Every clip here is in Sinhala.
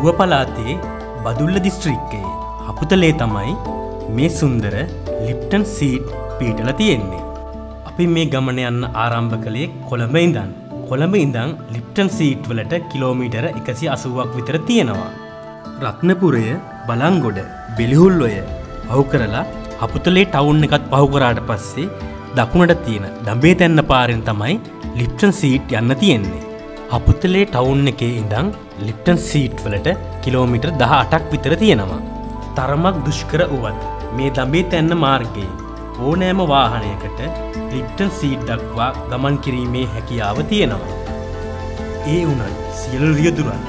ඌව පලාතේ බදුල්ල දිස්ත්‍රික්කයේ හපුතලේ තමයි මේ සුන්දර ලිප්ටන් සීට් පීටල තියෙන්නේ. අපි මේ ගමන යන්න ආරම්භ කළේ කොළඹ ඉඳන්. කොළඹ ඉඳං ලිප්ටන් සීට් වලට කිලෝමීටර එකසි අසුවක් විතර තියෙනවා. රත්නපුරය බලංගොඩ බෙලිහුල්ලොය පහු කරලා හපුතලේ ටවුන් එකත් පහුකරාට පස්සේ දකුණට තියෙන දම්බේ තැන්න පාරෙන් තමයි ලිප්ටන් සීට් යන්න තියෙන්නේ. හපුතලේ ටවුන් එකේ ඉඳං ලිප්ටන් සීට් වලට කිලෝමිටර් දහ අටක් විතර තියෙනවා. තරමක් දුෂ්කර වුවත් මේ දඹේ තැන්න මාර්ගයේ ඕනෑම වාහනයකට ලිප්ටන් සීට් දක්වා ගමන් කිරීමේ හැකියාව තියෙනවා. ඒ වුනත් සියලු රියදුරන්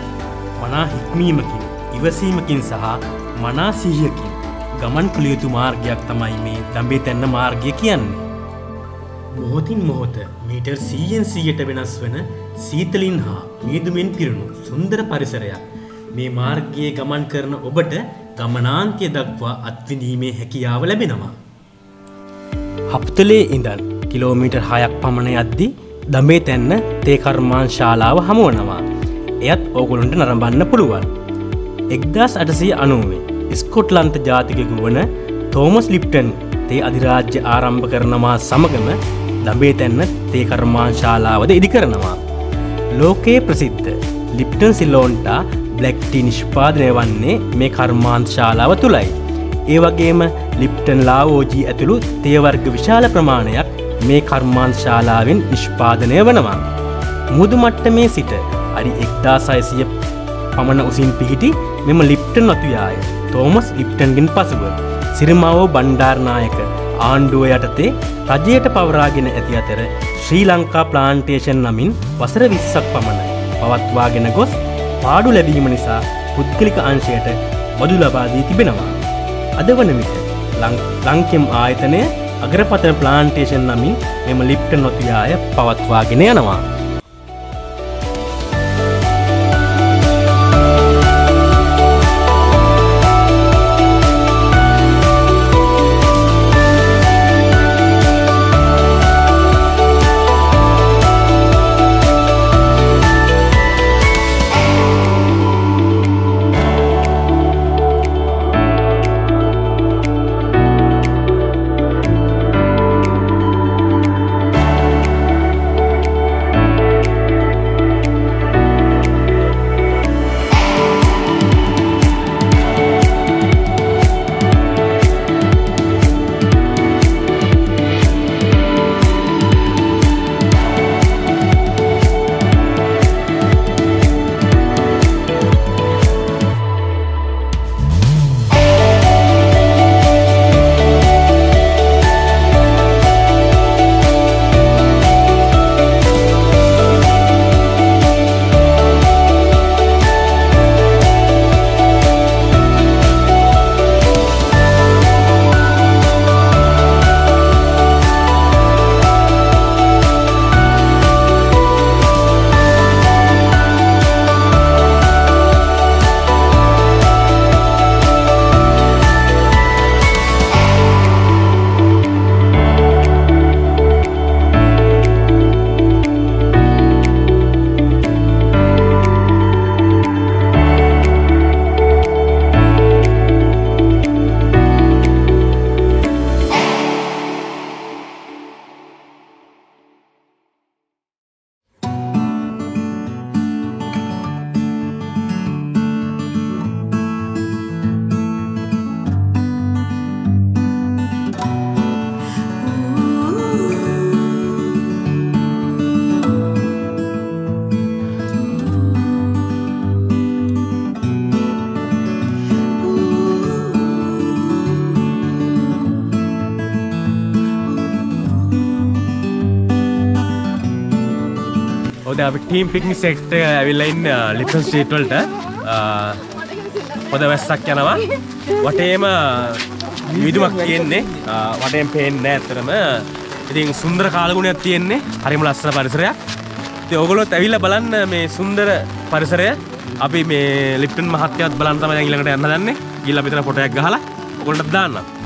මනා හික්මීමකින් ඉවසීමකින් සහ මනා සීහකින් ගමන් කළයුතු මාර්ගයක් තමයි මේ දඹේ තැන්න මාර්ගය කියන්නේ. මොහොතින් මොහොත මීටර් සීයෙන් සීයට වෙනස් වන සීතලින් හා මීදුමෙන් පිරුණු සුන්දර පරිසරයක් මේ මාර්ගයේ ගමන් කරන ඔබට ගමනාන්තය දක්වා අත්විඳීමේ හැකියාව ලැබෙනවා. හප්තලේ ඉඳන් කිලෝමීටර් හයක් පමණ යද්දි දඹේ තැන්න තේකර්මාන් ශාලාව හමුවනවා. එයත් ඕගොලුන්ට නරඹන්න පුළුවන්. එක්දස් අටසී අනුවේ ස්කොට්ලන්ත ජාතිකකු වන තෝමස් ලිප්ටන් තේ අධිරාජ්‍ය ආරම්භ කරනවා සමගම දඹේ තැන්න තේකර්මාන් ශාලාවද ඉදි කරනවා. ලෝකයේ ප්‍රසිද්ධ ලිප්ටන් සිල්ලෝන්ටා බ්ලක්ටි නිෂ්පාදනය වන්නේ මේ කර්මාන්ත ශාලාව තුළයි. ඒ වගේම ලිප්ටන් ලාවෝජී ඇතුළු තේවර්ග විශාල ප්‍රමාණයක් මේ කර්මාන්ත ශාලාවෙන් නිෂ්පාදනය වනවා. මුදු මට්ට මේ සිට අරි එක්දා සයිසිය පමණ උසින් පිහිටි මෙම ලිප්ටන් නොතුයාය තෝමස් ලිප්ටන්ගෙන් පසුව සිරිමාවෝ බණ්ඩාර්නායක ආණ්ඩුව යටතේ රජයට පවරාගෙන ඇති අතර ශ්‍රී ලංකා ප්ලාන්ටේෂන් නමින් වසර විස්සක් පමණයි පවත්වාගෙන ගොස් පාඩු ලැබීම නිසා පුද්ගලික අංශයට බදු ලබාදී තිබෙනවා. අද වන විට ලංකෙම් ආයතනය අගරපතන ප්ලාන්ටේෂන් නමින් මෙම ලිප්ට නොතියාය පවත්වාගෙන යනවා. අපි ටීම් පික්නි සෙක්ට ඇවිල්ලඉන්න ලිපන් ස්ටේට්වල්ට හොද වැස්සක් යනවා. වටේම uh, විදුමක් තියෙන්නේ. Uh, වටෙන් පේන්න ඇත්තරම ඉතින් සුන්දර කාලගුණයක් තියෙන්නේ. හරිම ලස්සන පරිසරයක්. ති ඔගොලොත් ඇවිල්ල බලන්න මේ සුන්දර පරිසරය. අපි මේ ලිප්ටන් මහත්යත් බලන් තම ඇගිලකට යන්න දන්නේ. ගිල්ල පිතර පොටයක් ගහලා ඔකොලට දාන්නම්.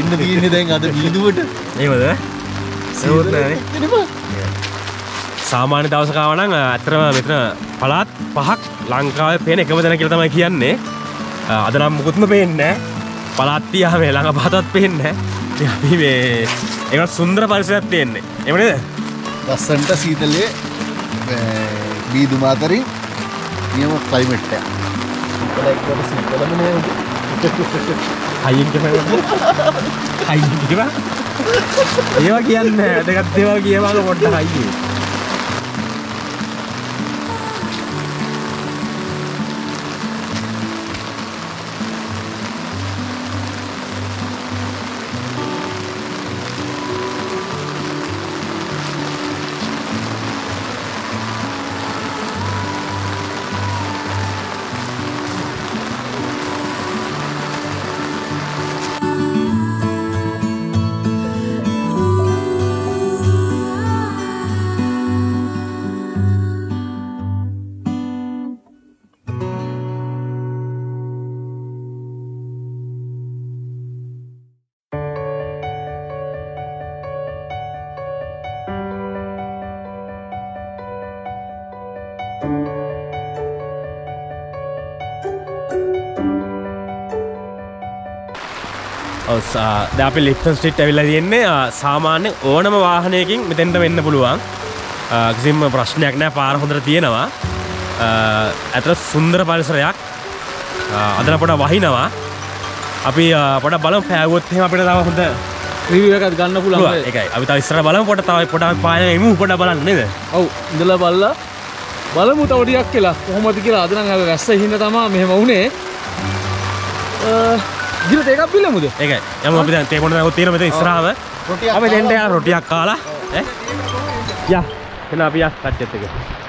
ඉන්න තියන්නේ දැන් අද බීදුවට ඒමද සාමාන්‍ය දවසකාවනං ඇතරම මෙතන පලාත් පහක් ලංකාව පේන එකම දෙන කියල තමයි කියන්නේ. අදනම් මුකුත්ම පේන්න පලාත්තිය මේ ළඟ පහතත් පේන්න අපි මේ එත් සුන්දර පරිසරත් තියෙන්නේ. එමනද ලස්සන්ට සීතලේ බීදුමාතරින් නියම කයිමෙට්ට හයින් හයි ඒවා කියන්න ඇදගත් ඒවා කියවාල පොඩ්ඩ හයියේ. ද අපි ලිප්ටන් ස්ටිට් ඇවිල්ල තියෙන්නේ සාමාන්‍ය ඕනම වාහනයකින් මෙතැන්ට වෙන්න පුළුවන්. කිසිම ප්‍රශ්නයක් නෑ පාර හොඳර තියෙනවා. ඇතර සුන්දර පරිසරයක්. අදන පොට වහිනවා. අපි පොට බලම් පෑගොත්හෙම අපිට තව හොඳ ්‍රීවකත් ගන්න පුළුවන් එකයි අපි ඉස්සර බලම පොට තවයි පොට පායම පොට බලන්නේද ඔව් ඉඳල බල්ලා. බලමු තවටියක් කියලා. කොහොමති කියලා අදන වැස්ස හිද තමා මෙහෙම වුණේ ගිල ඒකක් පිල්ලමුද ඒක යම අපි දැන් තේකොණ දැන් තියෙන මෙතන ඉස්සරහම. අපි දෙන්න යන රොටියක් කාලා. ඈ? යා. එන අපි යා කච්චෙත් එක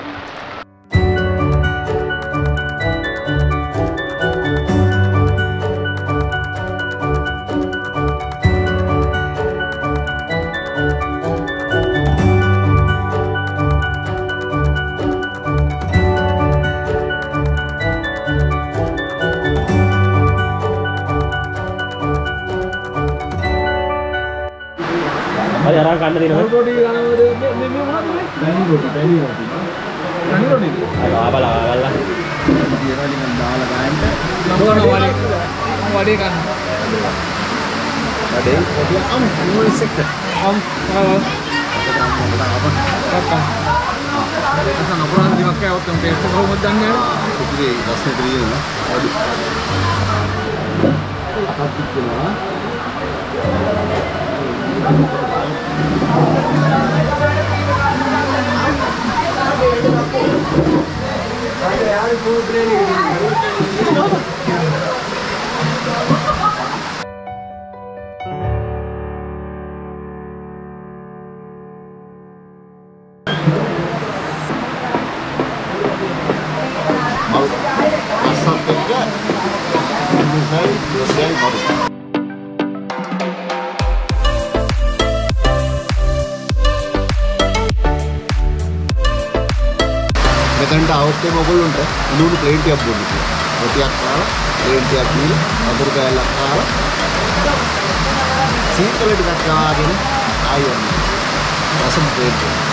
ආවලා ආවලා දාලා ගන්නට නම්බර් වඩේ වඩේ ගන්න වැඩේ පොඩි අම් නෝයිස් එක අම් කක්කා අසන අපරාධ දිවක් කෑවොත් නම් ටේස්ට් කොහොමද දන්නේ පුදුරේ රස්නේ තියෙනවා අඩු Rodrigo. මෙතනට આવත් එම ඔයගොල්ලන්ට ලුණු ප්ලේන් ටිකක් බොන්න කියලා. රොටියක් කාලා ප්ලේන් ටිකක් දීලා වතුර කෑල්ලක් කාලා සීතල ටිකක් කාගෙන ආයෙ රසම් ප්ලේන් ටික.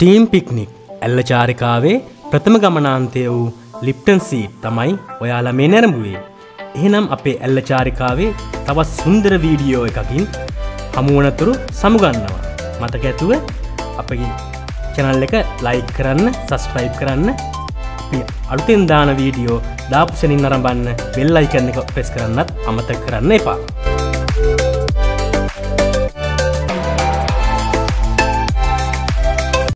ටීම් පික්නික් ඇල්ල චාරිකාවේ ප්‍රථම ගමනාන්තය වූ ලිප්ටන් සීට් තමයි ඔයාලා මේ නැරඹුවේ. එහෙනම් අපේ ඇල්ල චාරිකාවේ තවත් සුන්දර වීඩියෝ එකකින් හමුවනතුරු සමුගන්නවා. මතක ඇතුව අපගේ චැනල් එක ලයික් කරන්න සස්ක්‍රයිබ් කරන්න අපි අලුතෙන් දාන වීඩියෝ දාපුසනින් නරඹන්න වෙල් අයිකන්න එක ප්‍රෙස් කරන්නත් අමතක කරන්න එපා